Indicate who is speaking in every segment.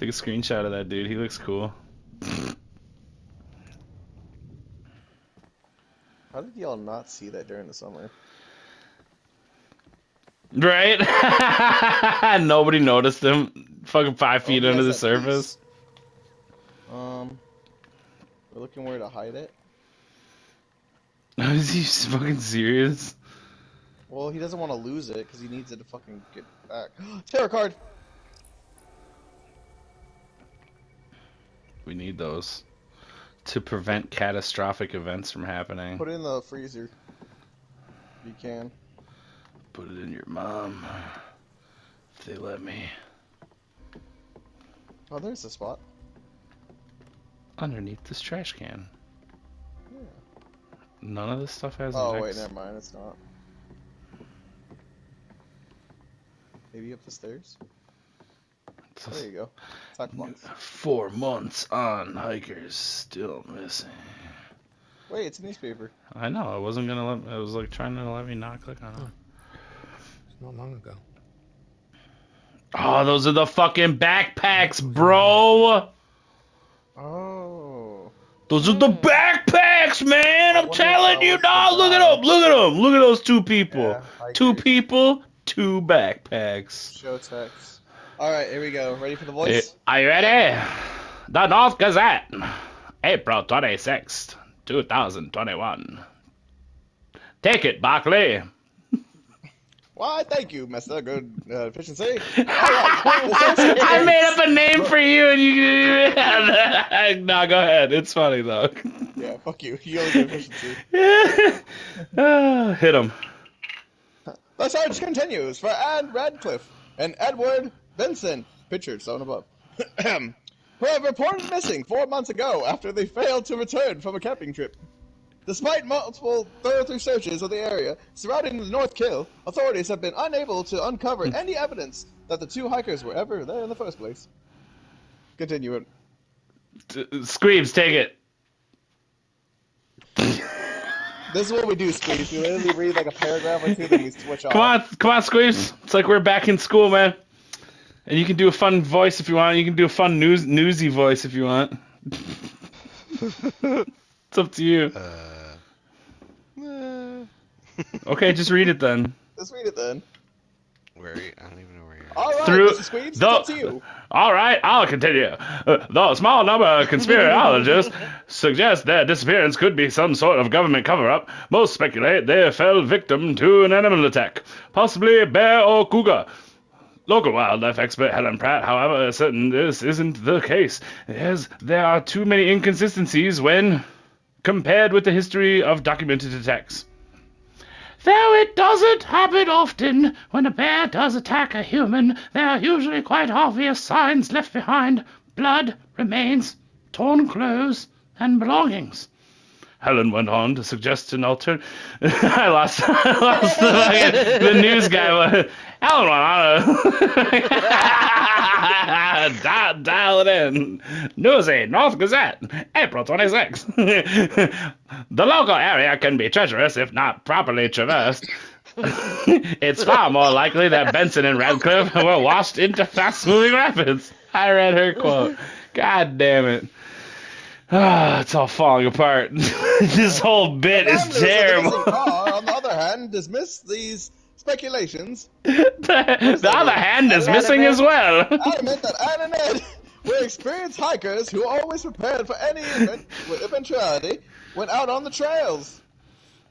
Speaker 1: Take a screenshot of that dude. He looks cool.
Speaker 2: How did y'all not see that during the summer?
Speaker 1: Right? Nobody noticed him. Fucking five feet
Speaker 2: Oh,
Speaker 1: under the surface.
Speaker 2: Um, we're looking where to hide it.
Speaker 1: Is he fucking serious?
Speaker 2: Well, he doesn't want to lose it because he needs it to fucking get back. Tarot card.
Speaker 1: We need those to prevent catastrophic events from happening.
Speaker 2: Put it in the freezer. If you can.
Speaker 1: Put it in your mom. If they let me.
Speaker 2: Oh, there's a spot.
Speaker 1: Underneath this trash can.
Speaker 2: Yeah.
Speaker 1: None of this stuff has
Speaker 2: Oh wait, never mind. It's not. Maybe up the stairs. There you go. Tuck box.
Speaker 1: Four months on, hikers still missing.
Speaker 2: Wait, it's a newspaper.
Speaker 1: I know. I wasn't gonna let. I was like trying to let me not click on it.
Speaker 3: It's not long ago.
Speaker 1: Oh, those are the fucking backpacks, bro.
Speaker 2: Oh.
Speaker 1: Those are the hmm. backpacks, man. I'm telling you,
Speaker 2: that
Speaker 1: dog.
Speaker 2: was
Speaker 1: Look at them. Look at them. Look at those two people.
Speaker 2: Yeah,
Speaker 1: two people, two backpacks.
Speaker 2: Show text. All right, here we go. Ready for the
Speaker 1: Eh,
Speaker 2: voice?
Speaker 1: Are you ready? The North Gazette, April 26th, 2021. Take it, Barkley.
Speaker 2: Why, thank you, Mister Good uh, Efficiency.
Speaker 1: I made up a name for you and you. no, go ahead. It's funny, though.
Speaker 2: Yeah, fuck you. You only get efficiency.
Speaker 1: Hit him.
Speaker 2: The search continues for Anne Radcliffe and Edward Benson, pictured shown above, who have reported missing four months ago after they failed to return from a camping trip. Despite multiple thorough searches of the area surrounding the North Kill, authorities have been unable to uncover hmm. any evidence that the two hikers were ever there in the first place. Continue it.
Speaker 1: Squeebs, take it.
Speaker 2: This is what we do, Squeebs. We literally read like a paragraph or two, then we switch off.
Speaker 1: Come on, come on, Squeebs. It's like we're back in school, man. And you can do a fun voice if you want. You can do a fun news newsy voice if you want. it's up to you.
Speaker 3: Uh, uh,
Speaker 1: Okay, just read it then.
Speaker 2: Let's read it then.
Speaker 3: where are you? I don't even know where you are.
Speaker 2: All right,
Speaker 1: Through
Speaker 2: Mr. Squeeze,
Speaker 1: the-
Speaker 2: it's up to you.
Speaker 1: All right, I'll continue. Uh, the small number of conspirologists suggest their disappearance could be some sort of government cover-up. Most speculate they fell victim to an animal attack, possibly a bear or cougar. Local wildlife expert Helen Pratt, however, certain this isn't the case, as there are too many inconsistencies when compared with the history of documented attacks. Though it doesn't happen often, when a bear does attack a human, there are usually quite obvious signs left behind blood, remains, torn clothes, and belongings. Helen went on to suggest an alternate. I lost, I lost the, fucking- the news guy. Helen went on dial, dial it in. Newsy, North Gazette, April 26. the local area can be treacherous if not properly traversed. it's far more likely that Benson and Radcliffe were washed into fast moving rapids. I read her quote. God damn it. Ah, it's all falling apart. this whole bit is
Speaker 2: Families of the
Speaker 1: terrible.
Speaker 2: car, on the other hand, dismiss these speculations,
Speaker 1: the, the other hand is missing as well.
Speaker 2: adamant that Anne and Ed were experienced hikers who always prepared for any event- eventuality when out on the trails.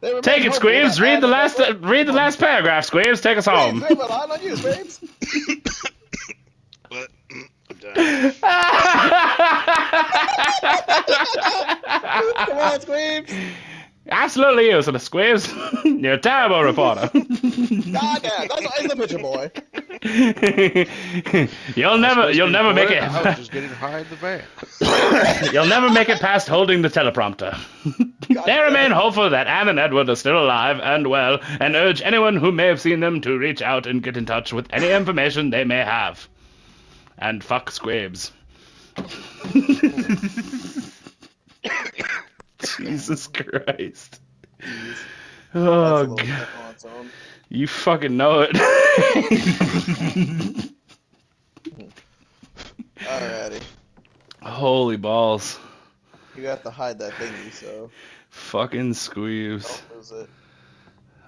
Speaker 2: They remain
Speaker 1: Take it,
Speaker 2: hopeful
Speaker 1: Read the last.
Speaker 2: Edward-
Speaker 1: read the last paragraph, Squeebs. Take us
Speaker 2: Squeebs,
Speaker 1: home.
Speaker 2: we have a line on you, Squeebs.
Speaker 3: What? I'm done.
Speaker 2: Come on, Squeebs.
Speaker 1: Absolutely useless, Squeebs. You're a terrible reporter.
Speaker 2: God damn, that's he's a picture boy.
Speaker 1: you'll never, you'll never make
Speaker 3: I was
Speaker 1: it.
Speaker 3: just getting high in the van.
Speaker 1: You'll never make it past holding the teleprompter. they remain hopeful that Anne and Edward are still alive and well, and urge anyone who may have seen them to reach out and get in touch with any information they may have. And fuck Squeebs. Jesus Christ. Oh,
Speaker 2: a little
Speaker 1: God.
Speaker 2: bit on its own.
Speaker 1: You fucking know it.
Speaker 2: Alrighty.
Speaker 1: Holy balls.
Speaker 2: You have to hide that thingy, so
Speaker 1: Fucking squeeze.
Speaker 2: don't lose it.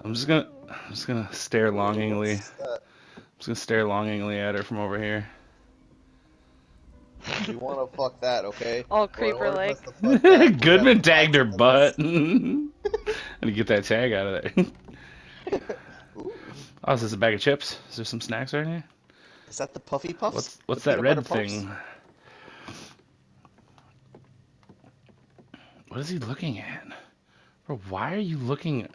Speaker 1: I'm just gonna I'm just gonna stare longingly. I'm just gonna stare longingly at her from over here.
Speaker 2: You want to fuck that, okay?
Speaker 4: All creeper like.
Speaker 2: press the fuck that.
Speaker 1: Goodman tagged her butt. and to get that tag out of there. Oh, is this a bag of chips? Is there some snacks right here?
Speaker 2: Is that the puffy puffs?
Speaker 1: What's what's that red thing? What is he looking at? Bro, why are you looking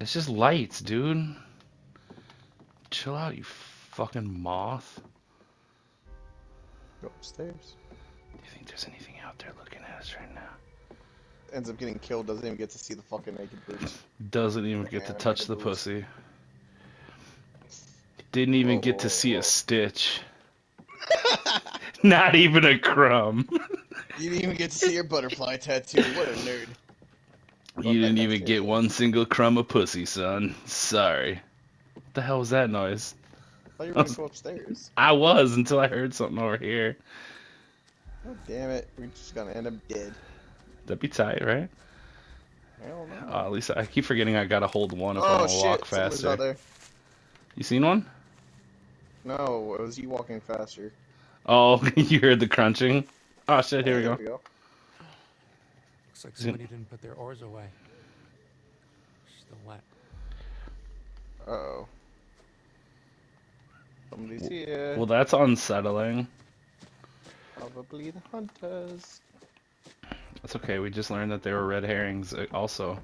Speaker 1: It's just lights, dude. Chill out, you fucking moth.
Speaker 2: Go upstairs.
Speaker 1: Do you think there's anything out there looking at us right now?
Speaker 2: Ends up getting killed. Doesn't even get to see the fucking naked boobs.
Speaker 1: Doesn't even get to touch the
Speaker 2: it
Speaker 1: pussy. Didn't even
Speaker 2: Whoa,
Speaker 1: get to
Speaker 2: whoa,
Speaker 1: see
Speaker 2: whoa.
Speaker 1: a oh. stitch. Not even a crumb.
Speaker 2: You didn't even get to see your butterfly tattoo. What a nerd.
Speaker 1: You didn't even
Speaker 2: shit.
Speaker 1: get one single crumb of pussy, son. Sorry. What the hell was that noise?
Speaker 2: I thought you were gonna go upstairs.
Speaker 1: I was until I heard something over here.
Speaker 2: God damn it. We're just gonna end up dead.
Speaker 1: That'd be tight, right?
Speaker 2: Hell no.
Speaker 1: Uh, at least I keep forgetting I gotta hold one if I
Speaker 2: oh
Speaker 1: want to
Speaker 2: shit.
Speaker 1: walk
Speaker 2: Someone's
Speaker 1: faster.
Speaker 2: out there.
Speaker 1: You seen one?
Speaker 2: No, it was you walking faster.
Speaker 1: Oh, you heard the crunching? Oh shit, here we
Speaker 2: There
Speaker 1: go.
Speaker 2: we go.
Speaker 5: Looks like somebody didn't put their oars away. Still wet.
Speaker 2: Uh oh. Somebody's here.
Speaker 1: Well, that's unsettling.
Speaker 2: Probably the hunters.
Speaker 1: That's okay, we just learned that they were red herrings uh, also.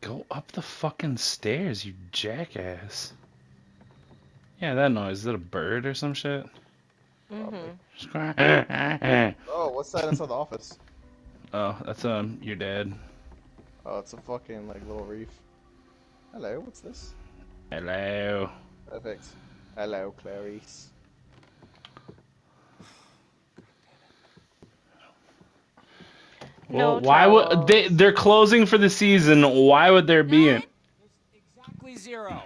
Speaker 1: Go up the fucking stairs, you jackass. Yeah, that noise. Is it a bird or some shit? Just cry-
Speaker 2: Oh, what's that inside the office?
Speaker 1: oh, that's um your dad.
Speaker 2: Oh, it's a fucking like little reef. Hello, what's this?
Speaker 1: Hello.
Speaker 2: Perfect. Hello, Clarice.
Speaker 1: Well,
Speaker 4: No
Speaker 1: why would they? They're closing for the season. Why would there be an?
Speaker 5: Exactly zero.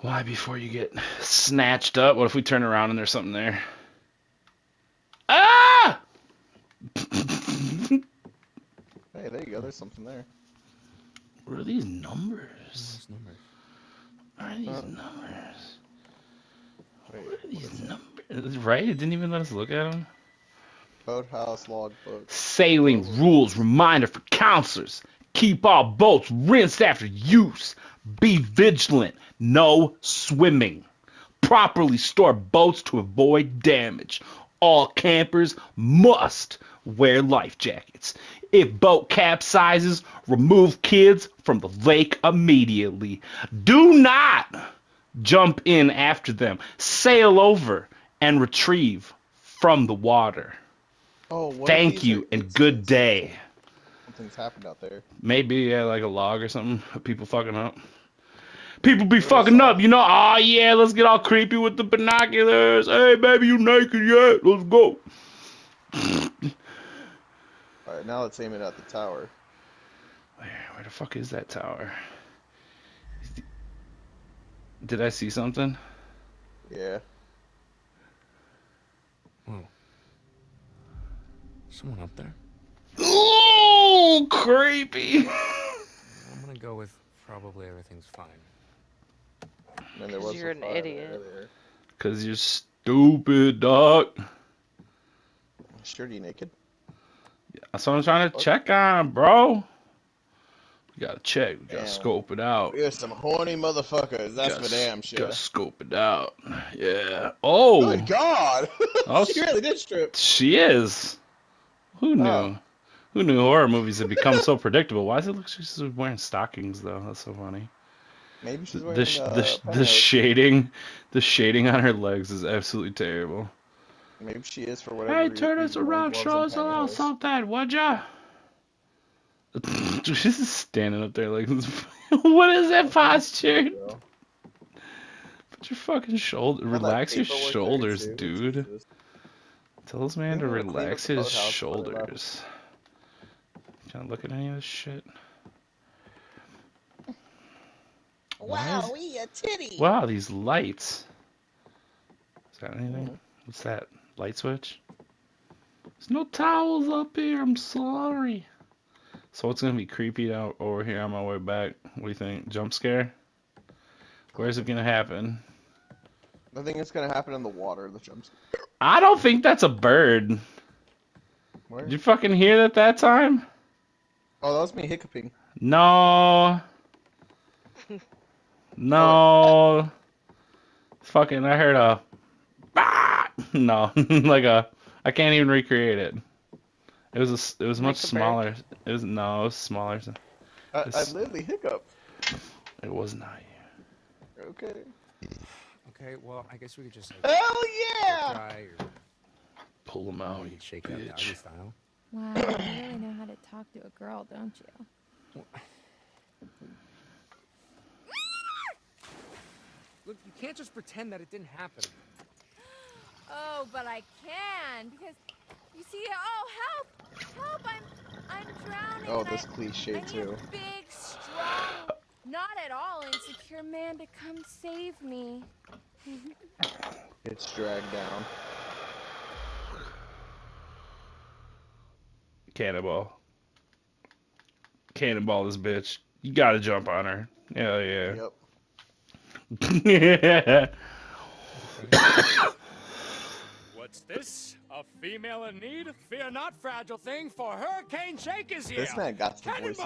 Speaker 1: Why before you get snatched up? What if we turn around and there's something there? Ah!
Speaker 2: Hey, there you go. There's something there.
Speaker 1: What are these numbers?
Speaker 5: Those numbers.
Speaker 1: What are these
Speaker 2: Uh,
Speaker 1: numbers?
Speaker 2: Wait,
Speaker 1: What are these numbers? Right? It didn't even let us look at them.
Speaker 2: boathouse logbook.
Speaker 1: Sailing rules reminder for counselors. Keep all boats rinsed after use. Be vigilant. No swimming. Properly store boats to avoid damage. All campers must wear life jackets. If boat capsizes, remove kids from the lake immediately. Do not jump in after them. Sail over and retrieve from the water.
Speaker 2: Oh, what
Speaker 1: Thank you and good day.
Speaker 2: Something's happened out there.
Speaker 1: Maybe yeah, like a log or something. People fucking up. People be fucking up, you know. Oh yeah, let's get all creepy with the binoculars. Hey baby, you naked yet? Let's go.
Speaker 2: All right, now let's aim it at the tower.
Speaker 1: Where, where the fuck is that tower? Did I see something?
Speaker 2: Yeah.
Speaker 5: Whoa. Someone up there?
Speaker 1: Ooh, creepy.
Speaker 5: I'm gonna go with probably everything's fine.
Speaker 2: And there
Speaker 4: 'Cause
Speaker 2: was
Speaker 4: you're
Speaker 2: a
Speaker 4: an
Speaker 2: fire
Speaker 4: idiot.
Speaker 2: earlier.
Speaker 1: Cause you're stupid, dog.
Speaker 2: Sure, you naked?
Speaker 1: That's what I'm trying to check on, bro. We gotta check. We gotta
Speaker 2: Damn.
Speaker 1: scope it out.
Speaker 2: We're some horny motherfuckers. That's
Speaker 1: Gotta
Speaker 2: for damn sure.
Speaker 1: Gotta scope it out. Yeah. Oh,
Speaker 2: Good God!
Speaker 1: Oh,
Speaker 2: she really did strip.
Speaker 1: she is. Who knew?
Speaker 2: Oh.
Speaker 1: Who knew horror movies had become so predictable? Why does it look like she's wearing stockings though? That's so funny.
Speaker 2: Maybe she's
Speaker 1: The sh-
Speaker 2: uh,
Speaker 1: the, sh- the shading, the shading on her legs is absolutely terrible.
Speaker 2: Maybe she is for whatever.
Speaker 1: Hey, turn us around, show us a little something, would ya? She's just standing up there like, what is that posture? Put your fucking shoulder, relax your shoulders, dude. Tell this man to
Speaker 2: You know what, clean up
Speaker 1: relax his
Speaker 2: boathouse before they left.
Speaker 1: shoulders. Can't look at any of this shit? Why is-
Speaker 2: Wow, we a titty.
Speaker 1: Wow, these lights. Is that anything? Mm. What's that? Light switch? There's no towels up here. I'm sorry. So what's gonna be creepy out over here on my way back? What do you think? Jump scare? Where's it gonna happen?
Speaker 2: I think it's gonna happen in the water. The jumps.
Speaker 1: I don't think that's a bird.
Speaker 2: Where?
Speaker 1: Did you fucking hear that that time?
Speaker 2: Oh, that was me hiccuping.
Speaker 1: No. No. It's Fucking, I heard a. Ah! No, like a. I can't even recreate it. It was a, s- it was much
Speaker 2: Like a
Speaker 1: smaller. It was no, it was smaller.
Speaker 2: I, I literally hiccup.
Speaker 1: It was not you.
Speaker 2: Okay.
Speaker 5: Okay, well, I guess we could just like
Speaker 2: Hell yeah!
Speaker 5: try or
Speaker 1: Pull them out,
Speaker 5: we
Speaker 1: you
Speaker 5: shake it up
Speaker 1: bitch.
Speaker 5: style.
Speaker 4: Wow, you really know how to talk to a girl, don't you?
Speaker 5: Look, you can't just pretend that it didn't happen.
Speaker 4: Oh, but I can because you see. Oh, help! Help! I'm I'm drowning.
Speaker 2: Oh, this
Speaker 4: I,
Speaker 2: cliche
Speaker 4: I need
Speaker 2: too.
Speaker 4: a big, strong, not at all insecure man to come save me.
Speaker 2: It's dragged down.
Speaker 1: Cannonball. Cannonball this bitch. You gotta jump on her. Hell yeah.
Speaker 2: Yep.
Speaker 6: What's this? A female in need? Fear not, fragile thing, for Hurricane Shake is here.
Speaker 2: This man got some voices.